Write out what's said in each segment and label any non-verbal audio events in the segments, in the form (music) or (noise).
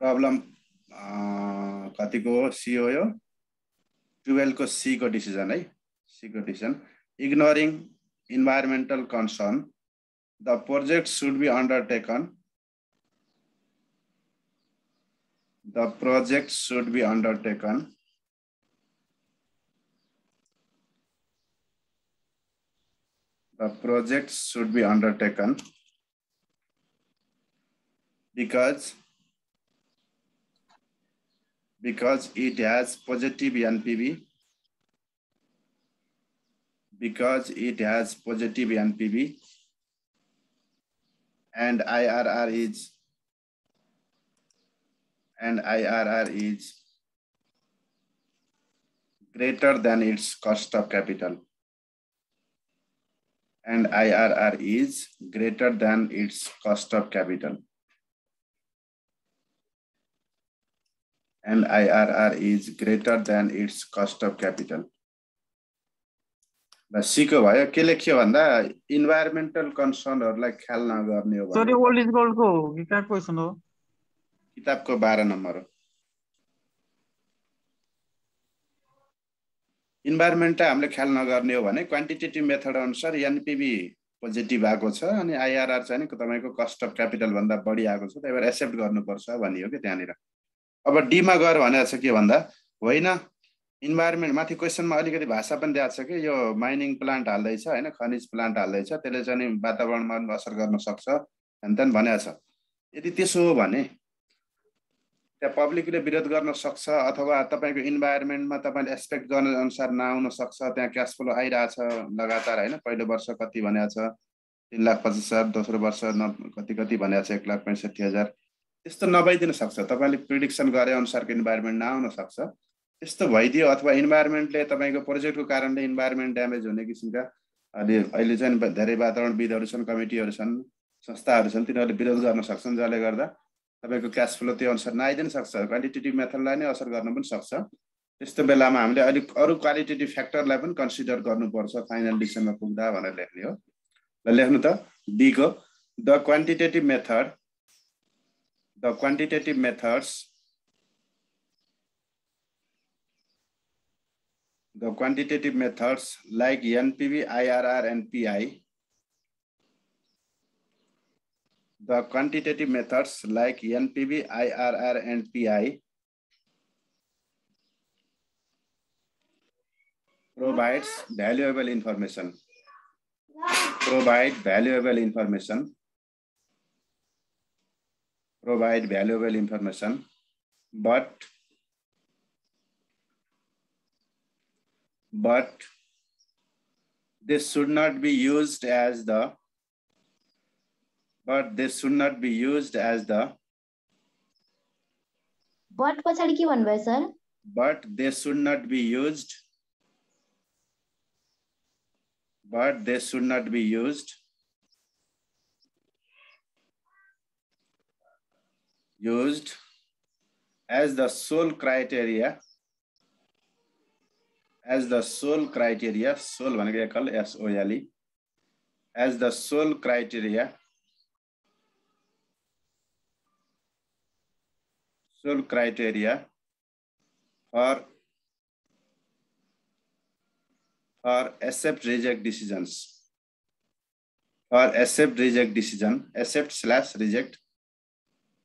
Problem कतिको हो C हो यो? टुवेल्भको सीको डिसिजन है? सीको decision ignoring environmental concern the project should be undertaken the project should be undertaken the project should be undertaken. Because because it has positive NPV because it has positive NPV and IRR is and IRR is greater than its cost of capital. And IRR is greater than its cost of capital. And IRR is greater than its cost of capital. र सिको भयो। के लेख्यो भन्दा environmental कन्सर्नहरूलाई ख्याल नगर्ने हो sir old is गोल्डको हो कि? कहाँ क्वेसन हो? किताबको बाह्र नम्बर हो। इन्भाइरोमेन्टलाई हामीले ख्याल नगर्ने हो भने क्वान्टिटेटिभ मेथड अनुसार एनपिबी पोजिटिभ आएको छ अनि आइआरआर चाहिँ तपाईँको कस्ट अफ क्यापिटलभन्दा बढी आएको छ। त्यही भएर एक्सेप्ट गर्नुपर्छ भनियो कि त्यहाँनिर। अब डीमा गएर भनेको छ के भन्दा होइन इन्भाइरोमेन्ट माथि क्वेसनमा अलिकति भाषा पनि दिएको छ कि यो माइनिङ प्लान्ट हाल्दैछ होइन खनिज प्लान्ट हाल्दैछ त्यसले चाहिँ वातावरणमा पनि असर गर्न सक्छ हेन भनेको छ। यदि त्यसो हो भने त्यहाँ पब्लिकले विरोध गर्न सक्छ अथवा तपाईँको इन्भाइरोमेन्टमा तपाईँले एक्सपेक्ट गर्ने अनुसार नआउन सक्छ त्यहाँ क्यास फ्लो आइरहेछ लगातार होइन पहिलो वर्ष कति भनेको छ तिन लाख पचास हजार दोस्रो वर्ष न कति कति भनेको छ एक लाख पैँसठी हजार। त्यस्तो नभइदिन सक्छ। तपाईँले प्रिडिक्सन गरे अनुसारको इन्भाइरोमेन्ट नआउन सक्छ। त्यस्तो भइदियो अथवा इन्भाइरोमेन्टले तपाईँको प्रोजेक्टको कारणले इन्भाइरोमेन्ट ड्यामेज हुने किसिमका अहिले अहिले चाहिँ धेरै वातावरणविदहरू छन् कमिटीहरू छन् संस्थाहरू छन् तिनीहरूले विरोध गर्न सक्छन् जसले गर्दा तपाईँको क्यास फ्लो त्यो अनुसार नआइदिन सक्छ। क्वालिटेटिभ मेथडलाई नै असर गर्न पनि सक्छ। त्यस्तो बेलामा हामीले अलिक अरू क्वालिटेटिभ फ्याक्टरलाई पनि कन्सिडर गर्नुपर्छ फाइनल डिसिसनमा पुग्दा भनेर लेख्ने हो। र लेख्नु त। डीको the quantitative method the quantitative methods the quantitative methods like NPV, IRR, and PI. The quantitative methods like NPV, IRR, and PI provides valuable information. Provide valuable information Provide valuable information, but but this should not be used as the but they should not be used as the but पछाडि के भन्नुभयो sir but they should not be used but they should not be used used as the sole criteria as the sole criteria sole भनेको एकल S O L E as the sole criteria sole criteria for for accept reject decisions for accept reject decision accept slash reject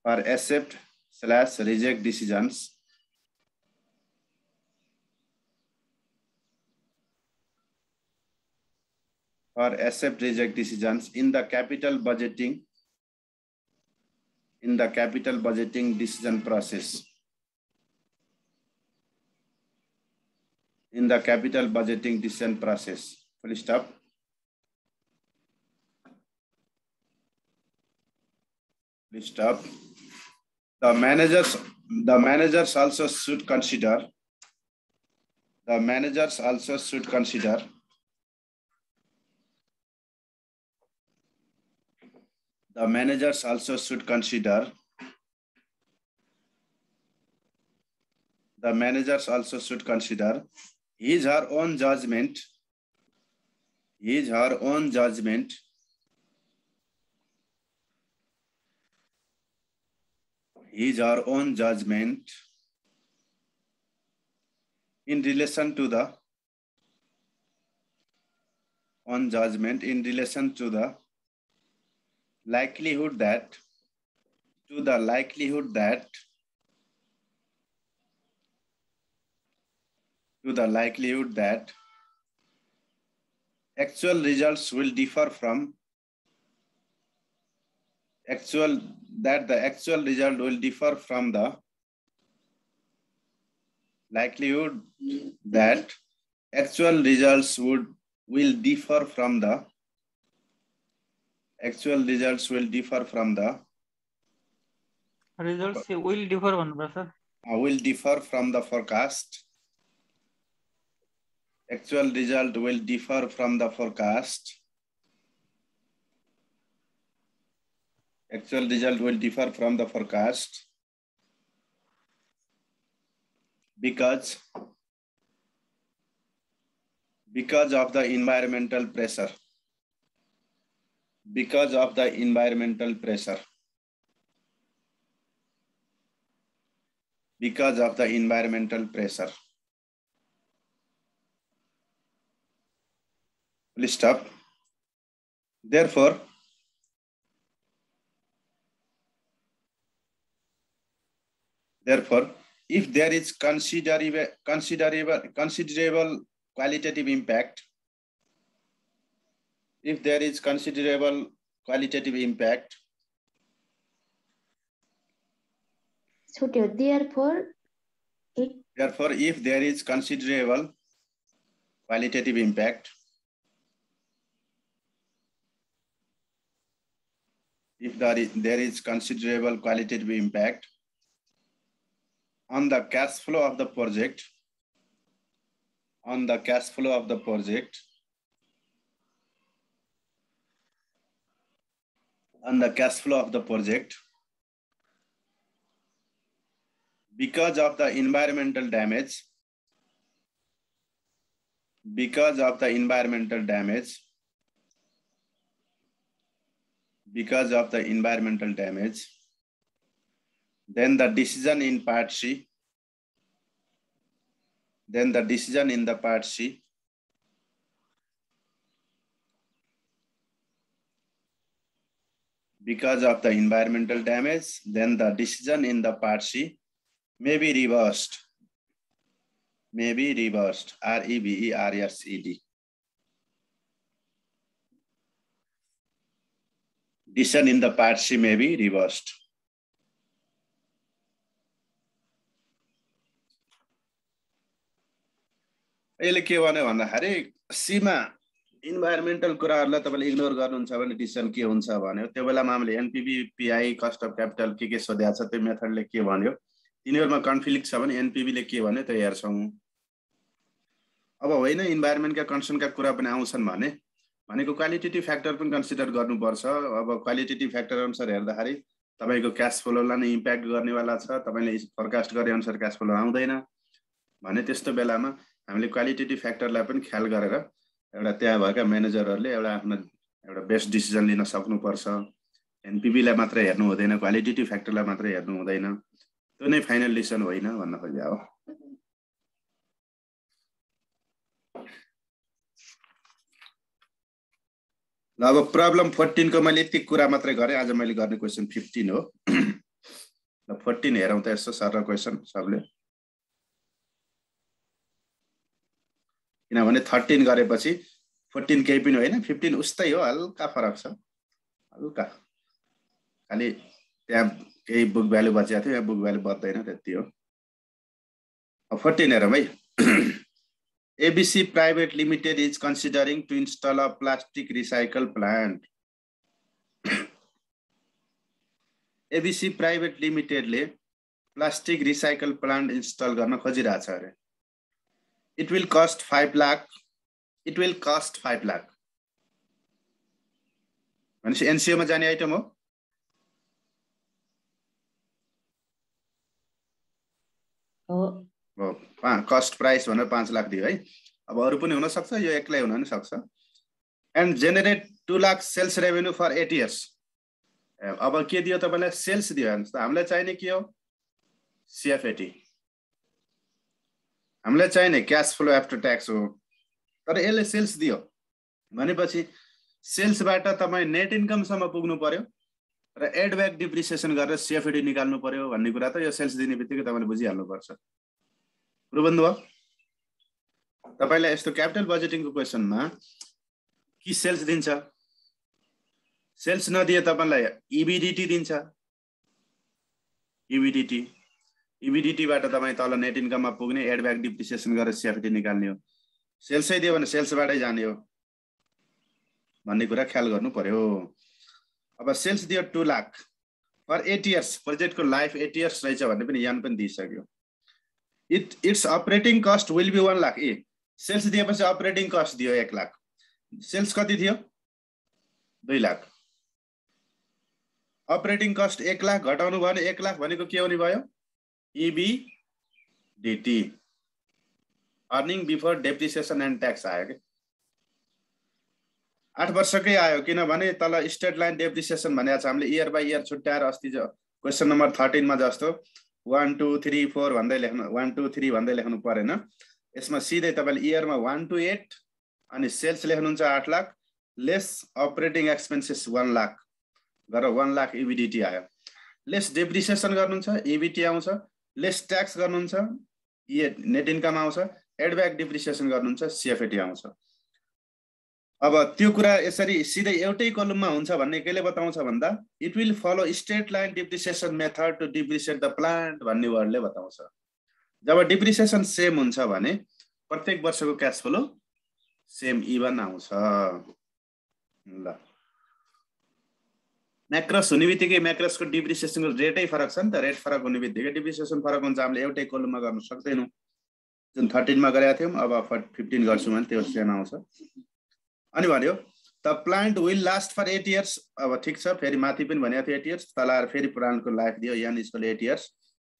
for accept slash reject decisions or accept reject decisions in the capital budgeting in the capital budgeting decision process. In the capital budgeting decision process. Full stop. Full stop. The managers, the managers also should consider, the managers also should consider. The managers also should consider. The managers also should consider. His her own judgment. His her own judgment his our own judgment in relation to the on judgment in relation to the likelihood that to the likelihood that to the likelihood that actual results will differ from actual that the actual result will differ from the likelihood that actual results would will differ from the actual results will differ from the results will differ one brother. Uh, will differ from the forecast. Actual result will differ from the forecast. Actual result will differ from the forecast because because of the environmental pressure. Because of the environmental pressure. Because of the environmental pressure. Please stop. Therefore Therefore, if there is considerable, considerable, considerable qualitative impact, if there is considerable qualitative impact. So therefore. Therefore, if there is considerable qualitative impact, if there is, there is considerable qualitative impact, on the cash flow of the project on the cash flow of the project on the cash flow of the project because of the environmental damage because of the environmental damage because of the environmental damage then the decision in part C then the decision in the part C because of the environmental damage, then the decision in the part C may be reversed. May be reversed. R E V E R S E D. Decision in the part C may be reversed. यसले के भन्यो भन्दाखेरि सीमा environmental कुराहरूलाई तपाईँले ignore गर्नुहुन्छ भने decision के हुन्छ भन्यो। त्यो बेलामा हामीले NPV PI cost of capital के के सोधेको छ त्यो मेथडले के भन्यो। तिनीहरूमा कन्फ्लिक्ट छ भने एनपिबीले के भन्यो त्यो हेर्छौँ। अब होइन इन्भाइरोमेन्टका कन्सर्नका कुरा पनि आउँछन् भने भनेको क्वालिटेटिभ फ्याक्टर पनि कन्सिडर गर्नुपर्छ। अब क्वालिटेटिभ फ्याक्टर अनुसार हेर्दाखेरि तपाईँको क्यास फ्लोलाई नै इम्प्याक्ट गर्नेवाला छ। तपाईँले फोरकास्ट गरे अनुसार क्यास फ्लो आउँदैन। भने त्यस्तो बेलामा हामीले क्वालिटेटिभ फ्याक्टरलाई पनि ख्याल गरेर एउटा त्यहाँ भएका म्यानेजरहरूले एउटा आफ्नो एउटा बेस्ट डिसिजन लिन सक्नुपर्छ। एनपिबीलाई मात्रै हेर्नु हुँदैन क्वालिटेटिभ फ्याक्टरलाई मात्रै हेर्नु हुँदैन। त्यो नै फाइनल डिसिजन होइन भन्न खोजे हो। ल अब प्रब्लम फोर्टिनको मैले यति कुरा मात्रै गरेँ। आज मैले गर्ने क्वेसन फिफ्टिन हो। (clears throat) ल फोर्टिन हेरौँ त यसो सर क्वेसन सबले। किनभने थर्टिन गरेपछि फोर्टिन केही पनि होइन फिफ्टिन उस्तै हो हल्का फरक छ। हल्का। खालि त्यहाँ केही बुक भ्यालु बचिएको थियो यहाँ बुक भ्यालु बच्दैन त्यति हो। फोर्टिन हेरौँ है। (clears throat) ABC Private Limited is considering to install a plastic recycle plant. (clears throat) ABC Private Limited ले प्लास्टिक रिसाइकल प्लान्ट इन्स्टल गर्न खोजिरहेछ अरे। It will cost five lakh it will cost five lakh भनेपछि एनसिओमा जाने आइटम हो? हो कस्ट प्राइस भनेर पाँच लाख दियो है अब अरू पनि हुनसक्छ यो एक्लै हुन पनि सक्छ and generate two lakh sales revenue for eight years अब के दियो तपाईँलाई सेल्स दियो हेर्नुहोस् त हामीलाई चाहिने के हो सिएफएटी हामीलाई चाहिने क्यास फ्लो आफ्टर ट्याक्स हो। तर यसले सेल्स दियो। भनेपछि सेल्सबाट तपाईँ नेट इन्कमसम्म पुग्नु पर्यो र एडब्याक डिप्रिसिएसन गरेर सिएफएडी निकाल्नु पर्यो भन्ने कुरा त यो सेल्स दिने बित्तिकै तपाईँले बुझिहाल्नुपर्छ। भयो तपाईँलाई यस्तो क्यापिटल बजेटिङको क्वेसनमा कि सेल्स दिन्छ? सेल्स नदिए तपाईँलाई इबिडिटी दिन्छ। इबिडिटी इबिडिटीबाट तपाईँ तल नेट इन्कममा पुग्ने एडब्याक डिप्रिसिएसन गरेर सिएफटी निकाल्ने हो। सेल्सै दियो भने सेल्सबाटै जाने हो। भन्ने कुरा ख्याल गर्नु पर्यो। अब सेल्स दियो two lakh for eight years प्रोजेक्टको लाइफ एट इयर्स रहेछ भन्ने पनि यहाँ पनि दिइसक्यो। It it's operating cost will be one lakh a sales दिएपछि अपरेटिङ कस्ट दियो एक लाख। सेल्स कति थियो? दुई लाख। अपरेटिङ कस्ट एक लाख घटाउनु भयो भने एक लाख भनेको के हुने भयो? EBDT earning before depreciation and tax आयो कि? आठ वर्षकै आयो किनभने तल स्टेट लाइन डेप्रिसिएसन भनेको छ हामीले इयर बाई इयर छुट्याएर अस्ति क्वेसन नम्बर थर्टिनमा जस्तो वान टू थ्री फोर भन्दै लेख्नु वान टू थ्री भन्दै लेख्नु परेन। यसमा सिधै तपाईँले इयरमा वान टू एट अनि सेल्स लेख्नुहुन्छ आठ lakh less operating expenses one lakh गरेर वान लाख इबिडिटी आयो। लेस डेप्रिसिएसन गर्नुहुन्छ इबिटी आउँछ लेस ट्याक्स गर्नुहुन्छ इए नेट इन्कम आउँछ एडब्याक डिप्रिसिएसन गर्नुहुन्छ सिएफएटी आउँछ। अब त्यो कुरा यसरी सिधै एउटै कलममा हुन्छ भन्ने केले बताउँछ भन्दा it will follow state line depreciation method to depreciate the plant भन्ने वर्डले बताउँछ। जब डिप्रिसिएसन सेम हुन्छ भने प्रत्येक वर्षको क्यास फ्लो सेम इभन आउँछ। ल। म्याक्रस हुने बित्तिकै म्याक्रसको डिप्रिसिएसनको रेटै फरक छ नि त। रेट फरक हुने बित्तिकै डिप्रिसिएसन फरक हुन्छ। हामीले एउटै कोलममा गर्न सक्दैनौँ। जुन थर्टिनमा गरेका थियौँ अब फिफ्टिन गर्छौँ भने त्यो सेम आउँछ। अनि भन्यो the plant will last for eight years अब ठिक छ फेरि माथि पनि भनेको थियो एट इयर्स तल आएर फेरि प्लान्टको लाइफ दियो यान स्कुल एट इयर्स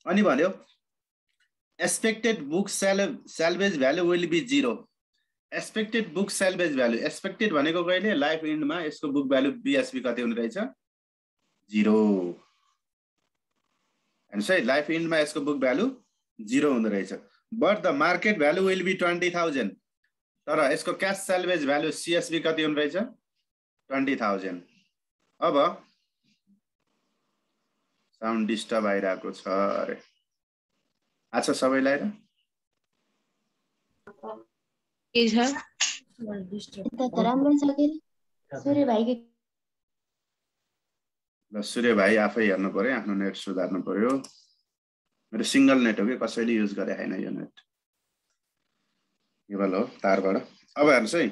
अनि भन्यो expected book sale salvage value will be zero expected book salvage value expected भनेको कहिले? लाइफ इन्डमा यसको बुक भ्यालु बिएसबी कति हुने रहेछ? जिरो हेर्नुहोस् है लाइफ इन्डमा यसको बुक भ्यालु जिरो हुँदो रहेछ but the market value will be twenty thousand तर यसको क्यास सेल्भेज भ्यालु सिएसबी कति हुने रहेछ? ट्वेन्टी थाउजन्ड अब साउन्ड डिस्टर्ब आइरहेको छ अरे। आएको छ? सबैलाई र राम्रै छ के? सूर्य भाइको ल सूर्य भाइ आफै हेर्नु पऱ्यो आफ्नो नेट सुधार्नु पऱ्यो मेरो सिङ्गल नेट हो कि कसैले युज गरे होइन यो नेट? केवल हो तारबाट। अब हेर्नुहोस् है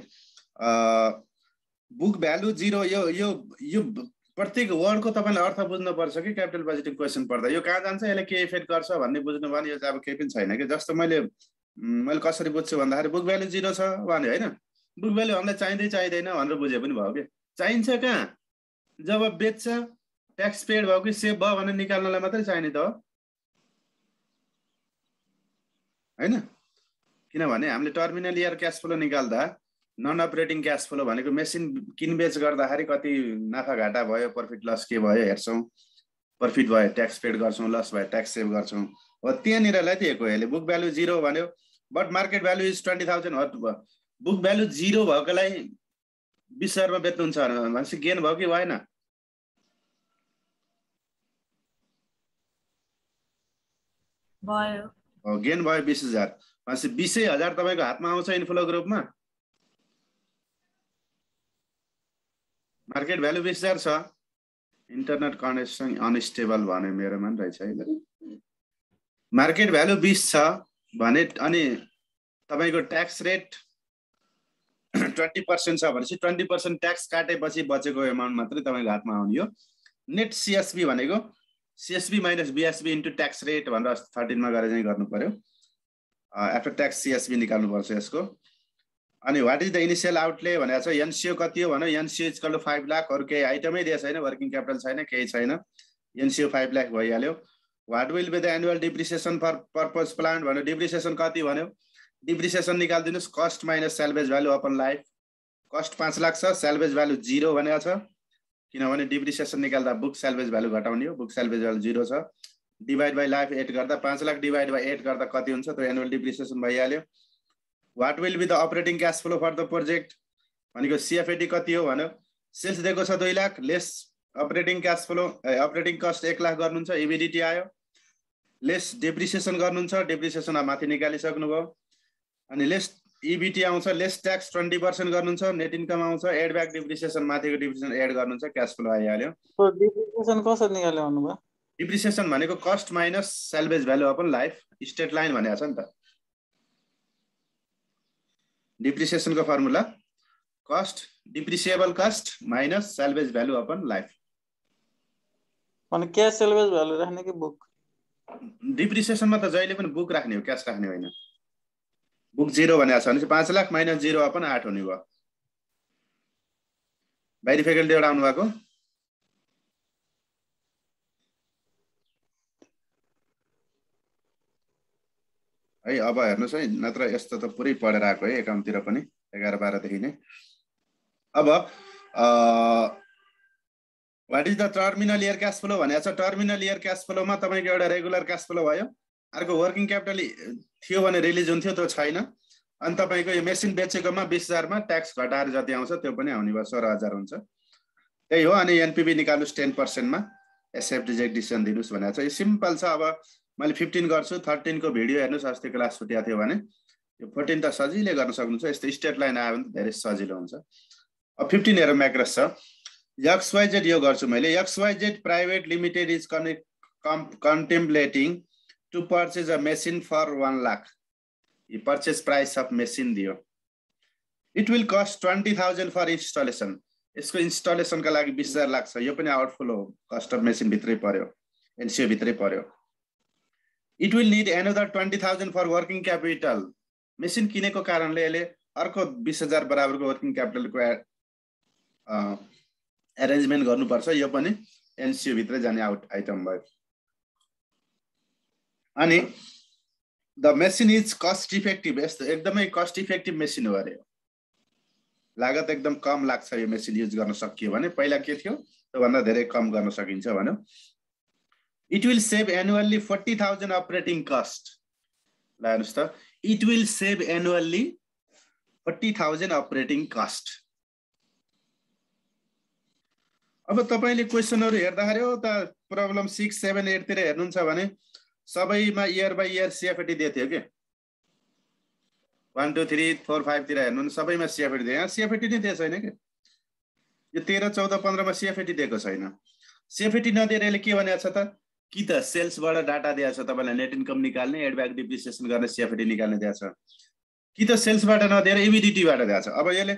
बुक भ्यालु जिरो यो यो यो प्रत्येक वर्डको तपाईँले अर्थ बुझ्नुपर्छ कि क्यापिटल बजेटिङ क्वेसन पढ्दा। यो कहाँ जान्छ यसले के इफेक्ट गर्छ भन्ने बुझ्नु भने यो चाहिँ अब केही पनि छैन कि। जस्तो मैले मैले कसरी बुझ्छु भन्दाखेरि बुक भ्यालु जिरो छ भने होइन। बुक भ्यालु हामीलाई चाहिँदै चाहिँदैन भनेर बुझे पनि भयो कि। चाहिन्छ कहाँ? जब बेच्छ ट्याक्स पेड भयो कि सेभ भयो भने निकाल्नलाई मात्रै चाहिने त होइन? किनभने हामीले टर्मिनल इयर क्यास फ्लो निकाल्दा नन अपरेटिङ क्यास फ्लो भनेको मेसिन किनबेच गर्दाखेरि कति नाफा घाटा भयो प्रफिट लस के भयो हेर्छौँ। प्रफिट भयो ट्याक्स पेड गर्छौँ लस भयो ट्याक्स सेभ गर्छौँ। हो त्यहाँनिरलाई दिएको यसले बुक भ्यालु जिरो भन्यो। But market value is twenty thousand हो बुक भ्यालु जिरो भएकोलाई बिस हजारमा बेच्नुहुन्छ भनेपछि गेन भयो कि भएन? भयो। गेन भयो बिस हजार। भनेपछि बिसै हजार तपाईँको हातमा आउँछ इन्फ्लो ग्रुपमा? मार्केट भ्यालु बिस हजार छ। इन्टरनेट कनेक्सन अनस्टेबल भन्यो मेरोमा रहेछ है मार्केट भ्यालु बिस छ भने अनि तपाईँको ट्याक्स रेट ट्वेन्टी पर्सेन्ट छ भनेपछि ट्वेन्टी पर्सेन्ट ट्याक्स काटेपछि बचेको एमाउन्ट मात्रै तपाईँको हातमा आउने हो। नेट सिएसबी भनेको CSV minus BSV into tax rate भनेर थर्टिनमा गरेर चाहिँ गर्नु पऱ्यो आफ्टर ट्याक्स सिएसबी निकाल्नुपर्छ यसको। अनि what is the initial outlay भनेको छ एनसिओ कति हो भने NCO equal to five lakh अरू केही आइटमै दिएको छैन वर्किङ क्यापिटल छैन केही छैन। एनसिओ फाइभ लाख भइहाल्यो। What will be the annual depreciation for purpose plant भन्यो डिप्रिसिएसन कति भन्यो? Depreciation निकालिदिनुहोस् cost minus salvage value upon life cost पाँच लाख छ सेल्भेज भ्यालु जिरो भनेको छ। किनभने डिप्रिसिएसन निकाल्दा बुक सेल्भेज भ्यालु घटाउने हो। बुक सेल्भेज भ्यालु जिरो छ। डिभाइड बाई लाइफ एड गर्दा पाँच लाख डिभाइड बाई एड गर्दा कति हुन्छ? त्यो एनुअल डिप्रिसिएसन भइहाल्यो। What will be the operating cash flow for the project भनेको सिएफएटी कति हो भन्यो सेल्स दिएको छ दुई lakh. Less operating cash flow operating cost एक लाख गर्नुहुन्छ इबिडिटी आयो। लेस डेप्रिसिएसन गर्नुहुन्छ डेप्रिसिएसन अब माथि निकालिसक्नुभयो। अनि लेस इबिटी आउँछ लेस ट्याक्स ट्वेन्टी पर्सेन्ट गर्नुहुन्छ नेट इन्कम आउँछ एड ब्याक डिप्रिसिएसन माथिको डिप्रिसिएसन एड गर्नुहुन्छ क्यास फ्लो आइहाल्यो। डिप्रिसिएसन कसरी निकाल्यो भन्नुभयो? डिप्रिसिएसन भनेको cost minus salvage value upon life state line भनेको छ नि त। डिप्रिसिएसनको formula cost depreciable cost minus salvage value upon life भने क्यास सेल्भेज भ्यालु राख्ने कि बुक डिप्रिसिएसनमा त जहिले पनि बुक राख्ने हो क्यास राख्ने होइन। बुक जिरो भनेको छ भने पाँच लाख माइनस जिरो अपन आठ हुने भयो। बाहिरी फ्याकल्टी एउटा आउनुभएको? है अब हेर्नुहोस् है नत्र यस्तो त पुरै पढेर आएको है एकाउन्टतिर पनि एघार बाह्रदेखि नै। अब what is the terminal year cash flow भनेको छ? टर्मिनल इयर क्यास फ्लोमा तपाईँको एउटा रेगुलर क्यास फ्लो भयो। अर्को वर्किङ क्यापिटल थियो भने रिलिज हुन्थ्यो त्यो छैन। अनि तपाईँको यो मेसिन बेचेकोमा बिस हजारमा ट्याक्स घटाएर जति आउँछ त्यो पनि आउने भयो सोह्र हजार हुन्छ। त्यही हो अनि एनपिबी निकाल्नुहोस् टेन पर्सेन्टमा एसएफ रिजेक्ट डिसिसन दिनुहोस् भनेको छ यो सिम्पल छ। अब मैले फिफ्टिन गर्छु थर्टिनको भिडियो हेर्नुहोस् अस्ति क्लास छुट्याएको थियो भने। यो फोर्टिन त सजिलै गर्न सक्नुहुन्छ यस्तो स्टेट लाइन आयो भने धेरै सजिलो हुन्छ। अब फिफ्टिन हेर म्याक्रस छ। एक्सवाइजेड यो गर्छु मैले। XYZ private limited is connect com contemplating to purchase a machine for one lakh यो पर्चेज प्राइस अफ मेसिन दियो will cost twenty thousand for installation यसको इन्स्टलेसनका लागि बिस हजार लाग्छ यो पनि आउटफुल हो। कस्ट अफ मेसिनभित्रै पर्यो। एनसिओभित्रै पर्यो। It will need another twenty thousand for working capital machine किनेको कारणले यसले अर्को बिस हजार बराबरको वर्किङ क्यापिटलको एरेन्जमेन्ट गर्नुपर्छ। यो पनि एनसिओभित्रै जाने आउट आइटम भयो। अनि the machine is cost effective यस्तो एकदमै कस्ट इफेक्टिभ मेसिन हो अरे। लागत एकदम कम लाग्छ यो मेसिन युज गर्न सकियो भने। पहिला के थियो? त्योभन्दा धेरै कम गर्न सकिन्छ भन्यो। It will save annually forty thousand operating cost ल हेर्नुहोस् त। It will save annually forty thousand operating cost अब तपाईँले क्वेसनहरू हेर्दाखेरि हो त प्रब्लम सिक्स सेभेन एटतिर हेर्नुहुन्छ भने सबैमा इयर बाई इयर सिएफएटी दिएको थियो कि? वान टू थ्री फोर फाइभतिर हेर्नु भने सबैमा सिएफएटी दियो। यहाँ नै दिएको छैन कि? यो तेह्र चौध पन्ध्रमा सिएफएटी दिएको छैन। सिएफएटी नदिएर यसले के भनेको छ त? कि त सेल्सबाट डाटा दिएको छ तपाईँलाई नेट इन्कम निकाल्ने एडब्याक डिप्रिसिएसन गर्ने सिएफएटी निकाल्ने दिएको छ। कि त सेल्सबाट नदिएर इबिडिटीबाट दिएको छ। अब यसले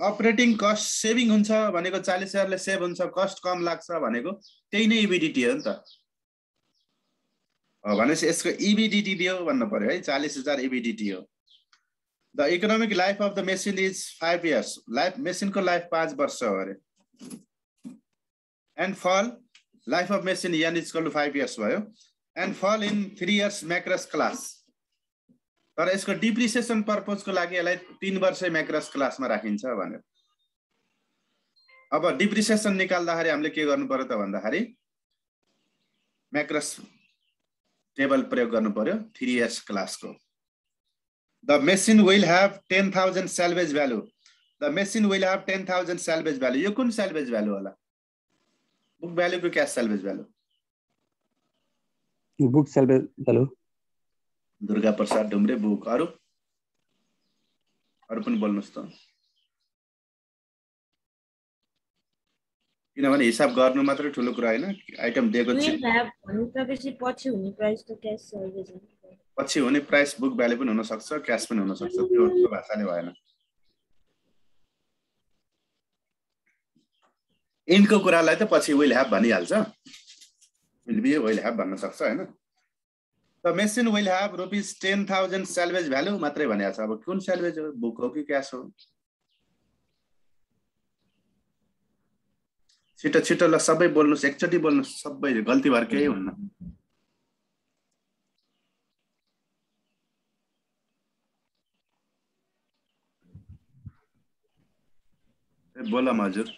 अपरेटिङ कस्ट सेभिङ हुन्छ भनेको चालिस हजारले सेभ हुन्छ कस्ट कम लाग्छ भनेको त्यही नै इबिडिटी हो नि त। भनेपछि यसको इबिडिटी दियो भन्नु पर्यो है चालिस हजार इबिडिटी हो the economic life of the machine is five years. Life मेसिनको life पाँच वर्ष हो अरे। And fall life of machine and is equal to five years भयो। And fall in three years MACRS class. तर यसको डिप्रिसिएसन पर्पजको लागि यसलाई तिन वर्ष म्याक्रस क्लासमा राखिन्छ भन्यो अब डिप्रिसिएसन निकाल्दाखेरि हामीले के गर्नु पर्यो त भन्दाखेरि म्याक्रस टेबल प्रयोग गर्नु पर्यो थ्री इयर्स क्लासको the machine will have ten thousand salvage value the machine will have ten thousand salvage value यो कुन सेल्भेज भ्यालु होला? Book भ्यालुको cash salvage value book salvage value Durga Prasad Dhumre book अरू? अरू पनि बोल्नुहोस् त। किनभने हिसाब गर्नु मात्रै ठुलो कुरा होइन आइटम दिएको पछि हुने प्राइस बुक भ्यालु पनि हुनसक्छ क्यास पनि हुनसक्छ त्यो भाषाले भएन। इन्डको कुरालाई त पछि विल ह्याभ भनिहाल्छ। विल बी विल ह्याभ भन्न सक्छ होइन? The machine will have rupees ten thousand salvage value मात्रै भनेको छ अब कुन सेल्भेज हो? बुक हो कि क्यास हो? छिटो छिटो ल सबै बोल्नुहोस् एकचोटि बोल्नुहोस् सबैले गल्ती भएर केही हुन्न। बोला हजुर।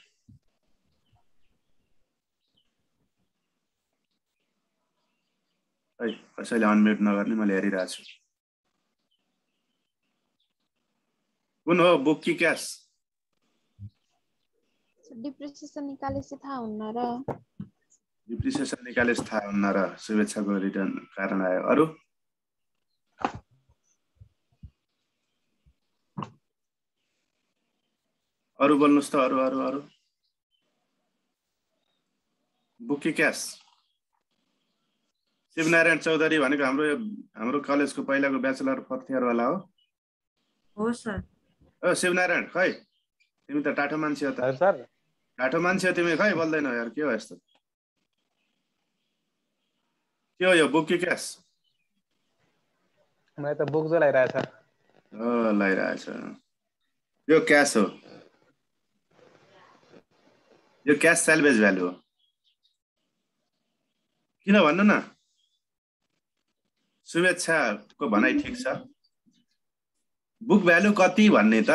है कसैले अनम्युट नगर्ने मैले हेरिरहेको छु। कुन हो बुक कि क्यास? डिप्रिसिएसन निकालेपछि थाहा हुन्न र? डिप्रिसिएसन निकालेस थाहा हुन्न र शुभेच्छाको रिटर्न कारण आयो। अरू? अरू बोल्नुहोस् त अरू अरू अरू। Bookie cash. शिवनारायण चौधरी भनेको हाम्रो यो हाम्रो कलेजको पहिलाको ब्याचलर फोर्थ इयरवाला हो। हो सर। ओ शिवनारायण खै? तिमी त टाठो मान्छे हो त। सर। टाठो मान्छे हो तिमी खै बोल्दैनौ यार के हो यस्तो? के हो यो बुक कि क्यास? मलाई त बुक जो लगाइरहेछ ओ लगाइरहेछ यो क्यास हो। यो क्यास सेल्भेज भ्यालु हो। किन भन्नु न? शुभेच्छाको भनाइ ठिक छ। बुक भ्यालु कति भन्ने त?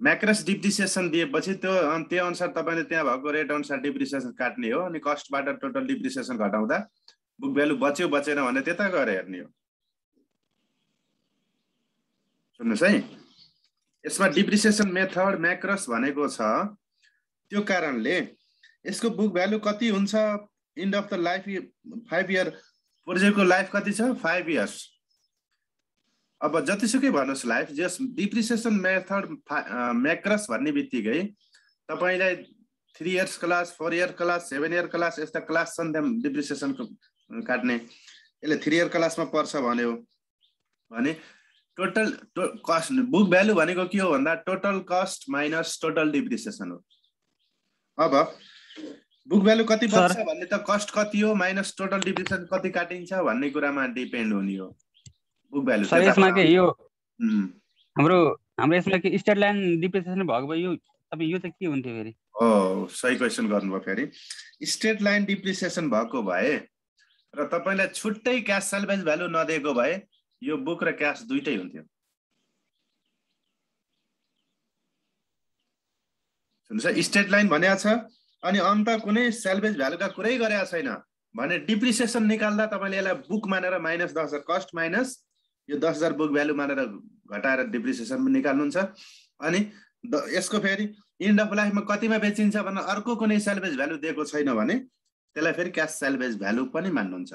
म्याक्रस डिप्रिसिएसन दिएपछि त्यो त्यो अनुसार तपाईँले त्यहाँ भएको रेट अनुसार डिप्रिसिएसन काट्ने हो अनि कस्टबाट टोटल डिप्रिसिएसन घटाउँदा बुक भ्यालु बच्यो बचेन भने त्यता गएर हेर्ने हो। सुन्नुहोस् है। यसमा डिप्रिसिएसन मेथड म्याक्रस भनेको छ त्यो कारणले यसको बुक भ्यालु कति हुन्छ end of the life five year प्रोजेक्टको लाइफ कति छ? फाइभ इयर्स अब जतिसुकै भन्नुहोस् लाइफ जस डिप्रिसिएसन मेथड म्याक्रस भन्ने बित्तिकै तपाईँलाई three years class four year class seven year class यस्ता क्लास छन् त्यहाँ डिप्रिसिएसनको काट्ने। यसले थ्री इयर क्लासमा पर्छ भन्यो। भने टोटल टो कस्ट बुक भ्यालु भनेको के हो भन्दा total cost minus total depreciation हो। अब बुक भ्यालु कति। बच्छ भन्ने त कस्ट कति हो माइनस टोटल डिप्रिसिएसन कति काटिन्छ भन्ने कुरामा डिपेन्ड हुने हो। बुक भ्यालु सर यसमा के यो हाम्रो हाम्रो यसमा के स्टेट लाइन डिप्रेसन भएको भए यो तपाईँ यो चाहिँ के हुन्थ्यो फेरि? हो सही क्वेसन गर्नुभयो फेरि। स्टेट लाइन डिप्रिसिएसन भएको भए र तपाईँलाई छुट्टै क्यास सेल्भेज भ्यालु नदिएको भए यो बुक र क्यास दुइटै हुन्थ्यो। सुन्नुहोस् स्टेट लाइन भनेको छ अनि अन्त कुनै सेल्भेज भ्यालुका कुरै गरेका छैन। भने डिप्रिसिएसन निकाल्दा तपाईँले यसलाई बुक मानेर माइनस दस कस्ट माइनस यो दस हजार बुक भ्यालु मानेर घटाएर डिप्रिसिएसन पनि निकाल्नुहुन्छ। अनि यसको फेरि इन्ड अफ लाइफमा कतिमा बेचिन्छ भन्दा अर्को कुनै सेल्भेज भ्यालु दिएको छैन भने त्यसलाई फेरि क्यास सेल्भेज भ्यालु पनि मान्नुहुन्छ।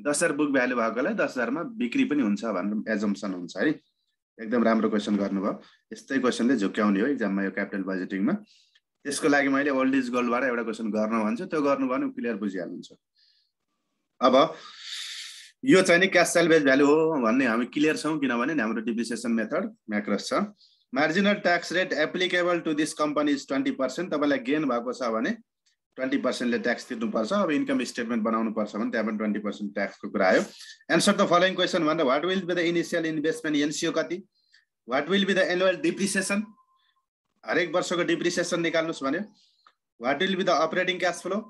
दस हजार बुक भ्यालु भएकोलाई दस हजारमा बिक्री पनि हुन्छ भनेर एजम्सन हुन्छ है। एकदम राम्रो क्वेसन गर्नुभयो। यस्तै क्वेसनले झुक्याउने हो इक्जाममा यो क्यापिटल बजेटिङमा त्यसको लागि मैले ओल्ड इज गोल्डबाट एउटा क्वेसन गर्न भन्छु। त्यो गर्नुभयो भने क्लियर बुझिहाल्नुहुन्छ। अब यो चाहिँ नि क्यास सेल्भेज भ्यालु हो भन्ने हामी क्लियर छौँ किनभने हाम्रो डिप्रिसिएसन मेथड म्याक्रस छ। Marginal tax rate applicable to this company is twenty percent तपाईँलाई गेन भएको छ भने ट्वेन्टी पर्सेन्टले ट्याक्स तिर्नुपर्छ। अब इन्कम स्टेटमेन्ट बनाउनु पर्छ भने त्यहाँ पनि ट्वेन्टी पर्सेन्ट ट्याक्सको कुरा आयो। एन्सर द फलोइङ क्वेसन भन्दा what will be the initial investment NCO कति? What will be the annual depreciation हरेक वर्षको डिप्रिसिएसन निकाल्नुहोस् भन्यो। What will be the operating cash flow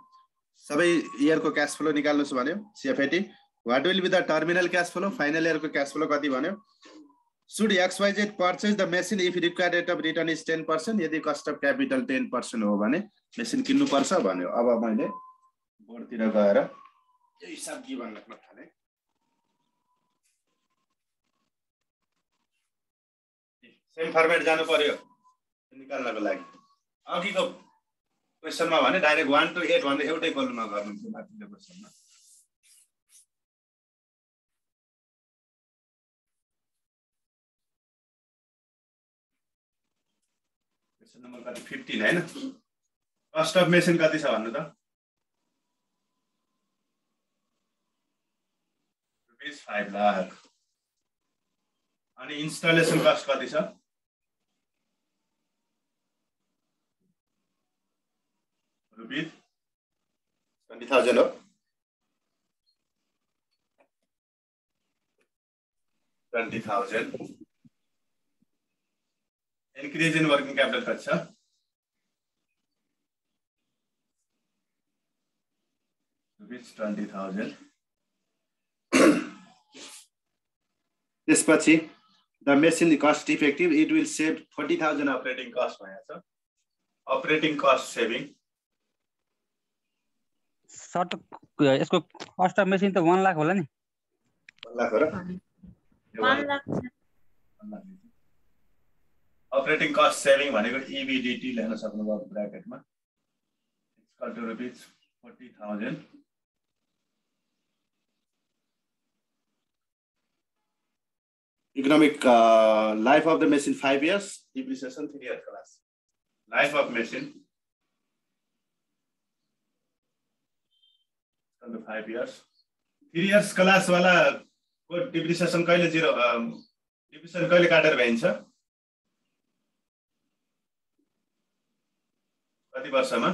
सबै इयरको क्यास फ्लो निकाल्नुहोस् भन्यो। CFAT what will be the terminal cash flow final इयरको cash flow कति भन्यो? Should XYZ purchase the machine if require rate of return is ten percent यदि cost of capital ten percent हो भने machine किन्नुपर्छ भन्यो। अब मैले बोर्डतिर गएर एउटै कलममा गर्नुहुन्छ माथिल्लो क्वेसनमा क्वेसन नम्बर कति फिफ्टिन होइन कस्ट अफ मेसिन कति छ भन्नु त। रुपिस फाइभ लाख अनि इन्स्टलेसन कस्ट कति छ rupees twenty thousand increase in working capital कति छ रुपिस ट्वेन्टी थाउजन्ड त्यसपछि the machine cost effective it will save forty thousand operating cost भएको छ अपरेटिङ कस्ट सेभिङ सर्ट यसको कस्ट अफ मेसिन त वान लाख होला नि? लाख हो र one lakh operating cost saving भनेको E इबिडिटी लेख्न सक्नुभयो ब्राकेटमा। Equal to rupees forty thousand economic life of the machine five years depreciation three years class life of machine five years three years क्लासवाला को depreciation कहिले zero depreciation कहिले काटेर भ्याइन्छ कति वर्षमा?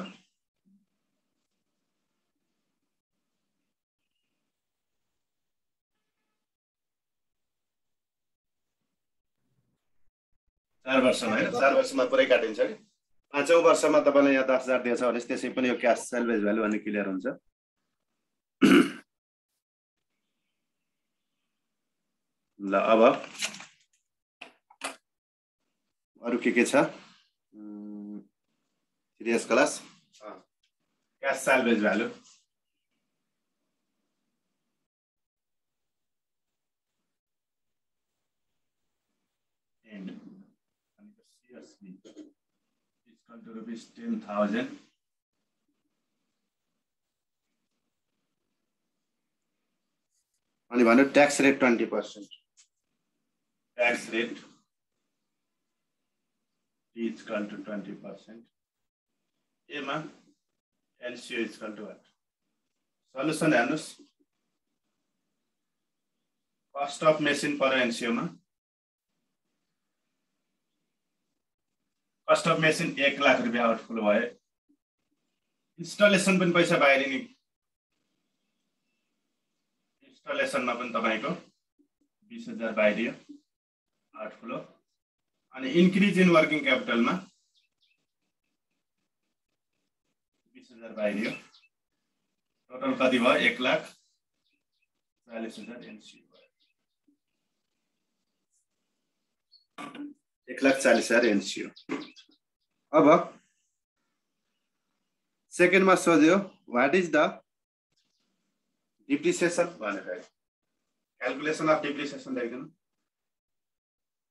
चार वर्षमा होइन? चार वर्षमा पुरै काटिन्छ कि? पाँचौँ वर्षमा तपाईँलाई यहाँ दस हजार दिएछ भने त्यसै पनि यो क्यास सेल्भेज भ्यालु भन्ने क्लियर हुन्छ। ल अब अरू के के छ? Serious class cash salvage value and CSV is equal to rupees ten thousand. अनि भन्यो tax rate twenty percent tax rate is equal to twenty percent एमा LCO is equal to what solution हेर्नुहोस् कस्ट अफ मेसिन पर एनसिओमा cost of machine एक लाख रुपियाँ आउटफुल भयो installation पनि पैसा बाहिरिने इन्स्टलेसनमा पनि तपाईँको बिस हजार बाहिरियो आउटफ्लो अनि इन्क्रिज इन वर्किङ क्यापिटलमा बिस हजार बाहिरियो। टोटल कति भयो? एक लाख चालिस हजार एनसी भयो। एक लाख चालिस हजार एनसिओ अब सेकेन्डमा सोध्यो वाट इज द डिप्रिसिएसन भनेर क्यालकुलेसन अफ डिप्रिसिएसन लेख्दैन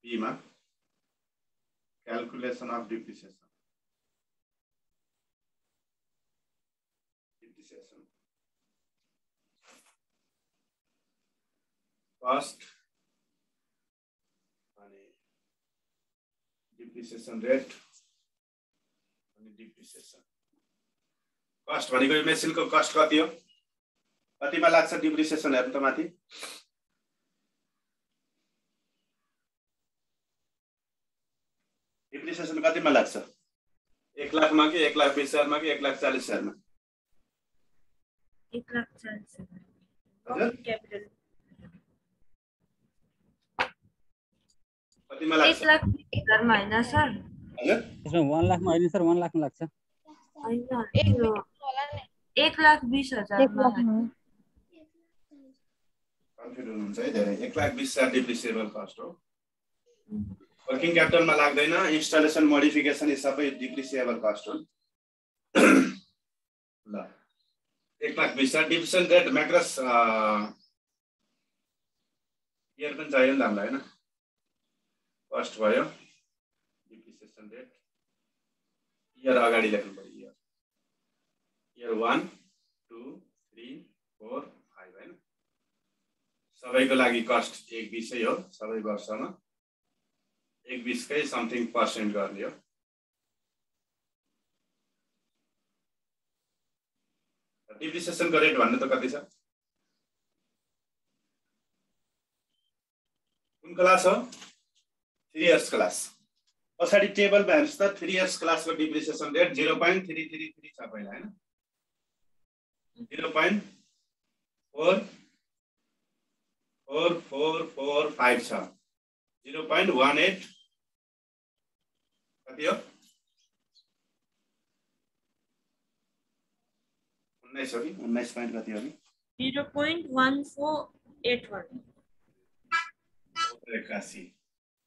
Pima calculation of depreciation depreciation cost अनि डिप्रिसिएसन रेट अनि डिप्रिसिएसन कस्ट भनेको यो मेसिनको कस्ट कति हो? कतिमा लाग्छ डिप्रिसिएसन हेर्नु त माथि? डिप्रिसिएसन कतिमा लाग्छ? एक लाखमा कि एक लाख बिस हजारमा कि एक लाख चालिस हजारमा एक लाख चालिस हजार हजुर? वर्किङ क्यापिटल कतिमा लाख हजारमा होइन सर हजुर त्यसमा वान लाखमा होइन सर वान लाखमा लाग्छ होइन एक यो होला नि एक लाख बिस हजारमा कन्फ्युज हुनुहुन्छ है धेरै एक लाख बिस हजार डिप्रिसिएबल कस्ट हो वर्किङ क्यापिटलमा लाग्दैन इन्स्टलेसन मोडिफिकेसन यी सबै डिप्रिसिएबल कस्ट हुन् ल एक लाख बिस हजार डिप्रिसिएसन रेट म्याक्रस इयर पनि चाहियो नि त हामीलाई होइन कस्ट भयो डिप्रिसिएसन रेट इयर अगाडि लेख्नु पऱ्यो year year one two three four five होइन सबैको लागि कस्ट एक बिसै हो सबै वर्षमा। एक बिसकै समथिङ पर्सेन्ट गर्ने हो। डिप्रिसिएसनको रेट भन्नु त कति छ? कुन क्लास हो? थ्री इयर्स क्लास पछाडि टेबलमा हेर्नुहोस् त थ्री इयर्स क्लासको depreciation rate zero point three three three छ पहिला होइन। Zero point four four four four five छ। जिरो पोइन्ट वान एट कति हो? उन्नाइस हो कि? उन्नाइस पोइन्ट कति हो कि? Zero point one four eight one एकासी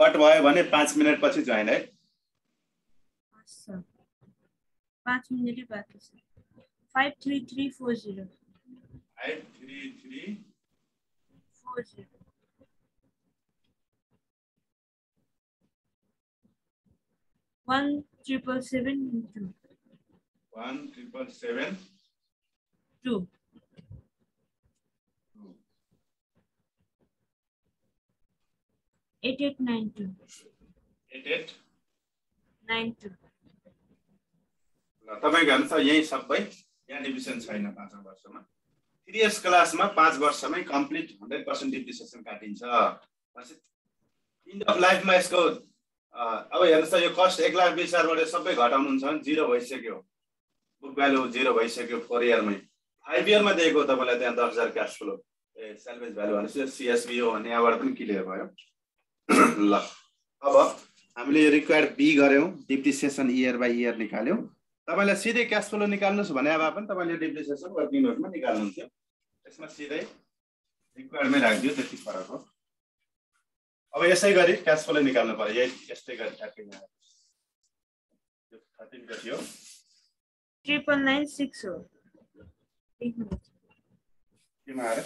કટ હોય भने 5 મિનિટ પછી જોઈન है પાંચ મિનિટ બાકી છે 53340 53340 1777 2 1 triple 7 2 8892. 8892. तपाईँको आन्सर यही सबै यहाँ डिभिजन छैन पाँचौँ वर्षमा। सिरियस क्लासमा पाँच वर्षमै कम्प्लिट हन्ड्रेड पर्सेन्ट डिप्रिसिएसन काटिन्छ। इन्ड अफ लाइफमा यसको अब हेर्नुहोस् त यो कस्ट एक लाख बिस हजारबाट सबै घटाउनुहुन्छ भने जिरो भइसक्यो। बुक भ्यालु जिरो भइसक्यो फोर इयरमै फाइभ इयरमा दिएको तपाईँलाई त्यहाँ दस हजार cash flow a salvage value भनेपछि सिएसबी हो भने यहाँबाट पनि क्लियर भयो। ल। अब हामीले यो रिक्वायर्ड बी गऱ्यौँ डिप्रिसिएसन इयर बाई इयर निकाल्यौँ। तपाईँलाई सिधै क्यास फ्लो निकाल्नुहोस् भने भए पनि तपाईँले डिप्रिसिएसन वर्किङ नोटमा निकाल्नुहुन्थ्यो। त्यसमा सिधै रिक्वायर्डमै राखिदियो त्यति फरक हो। अब यसै गरी क्यास फ्लो निकाल्नु पर्यो यही यस्तै गरी ठ्याक्कै यहाँ यो थर्टिनको थियो ट्रिपल नाइन सिक्स हो। केमा आएर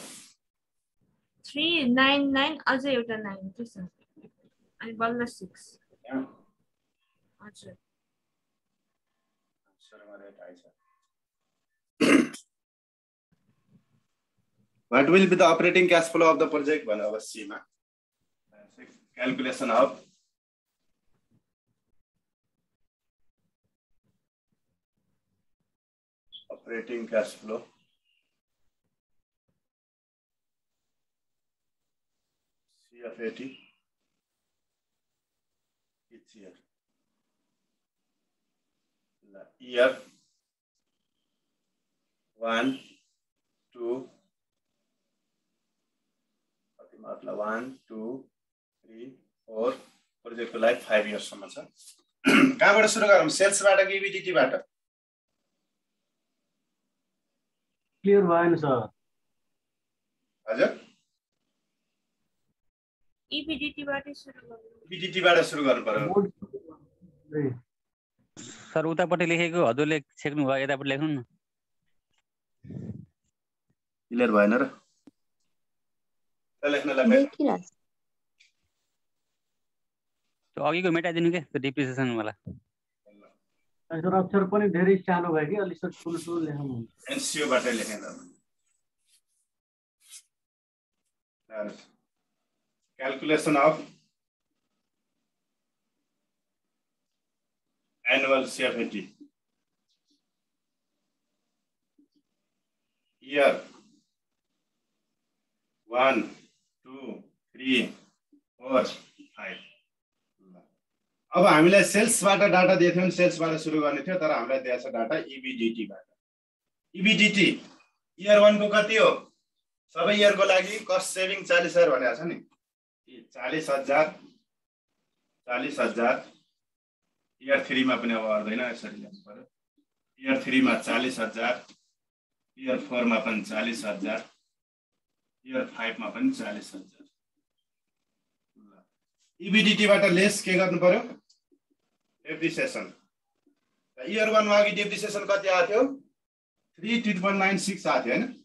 थ्री नाइन नाइन अझै एउटा नाइन छ? अनि बल्ल six What will be the operating cash flow of the project भन्यो अब सीमा calculation of operating cash flow CF80 each year ल इयर वान टू कति मतलब वान टू थ्री फोर प्रोजेक्टको लाइफ फाइभ इयर्ससम्म छ कहाँबाट सुरु गरौँ? सेल्सबाट कि इबिडिटीबाट क्लियर भएन सर हजुर। इपिडिटीबाटै सुरु गर्नु। इबिडिटीबाट सुरु पर्यो। उतापट्टि लेखेको हजुरले छेक्नु भयो यतापट्टि लेख्नु न। क्लियर भएन र। त्यो अघिको मेटाइदिनु के त्यो डिप्रिसिएसनवाला सर अक्षर पनि धेरै सानो भयो कि अलिक सर ठुलो ठुलो लेख्नु एनसिओबाटै लेखेर calculation of annual CFAT year one two three four five अब हामीलाई सेल्सबाट डाटा दिएको थियो सेल्सबाट सुरु गर्ने थियो तर हामीलाई दिएको छ डाटा इबिडिटीबाट इबिडिटी इयर वानको कति हो? सबै इयरको लागि कस्ट सेभिङ चालिस हजार भनेको छ नि। चालिस हजार चालिस हजार इयर थ्रीमा पनि अब अर्दैन यसरी ल्याउनु पऱ्यो। इयर थ्रीमा चालिस हजार इयर फोरमा पनि चालिस हजार इयर फाइभमा पनि चालिस हजार। इबिडिटीबाट लेस के गर्नु पर्यो डेप्रिसिएसन इयर वानमा अघि डेप्रिसिएसन कति आएको थियो? थ्री ट्रिपल नाइन सिक्स आएको थियो होइन?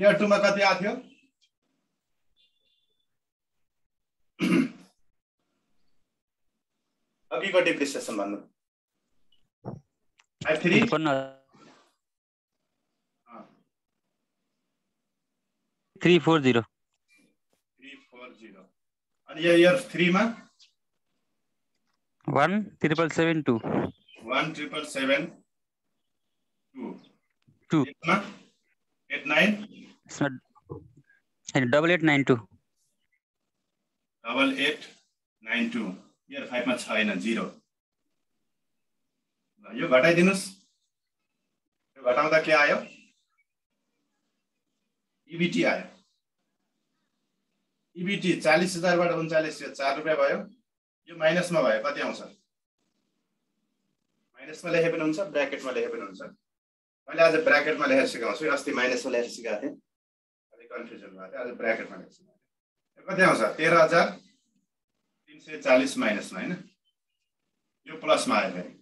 इयर टूमा कति आएको थियो? अघिको डेप्रिसिएसन भन्नु फाइभ थ्री? त्रिपन्न three four zero. Three four zero. अनि यो year थ्रीमा one triple seven two one triple seven two two eight nine यसमा double eight nine two double eight nine two year फाइभमा जिरो ल यो घटाइदिनुहोस् यो घटाउँदा के आयो? इबिटी आयो। इबिटी चालिस हजारबाट उन्चालिस यो चार रुपियाँ भयो। यो माइनसमा भयो कति आउँछ? माइनसमा लेखे पनि हुन्छ ब्राकेटमा लेखे पनि हुन्छ। मैले आज ब्राकेटमा लेखेर सिकाउँछु। अस्ति माइनसमा लेखेर सिकाएको थिएँ। कन्फ्युजन भएको थियो। आज ब्राकेटमा लेखेर सिकाएको कति आउँछ? तेह्र हजार तिन सय चालिस माइनसमा होइन? यो प्लसमा आयो फेरि।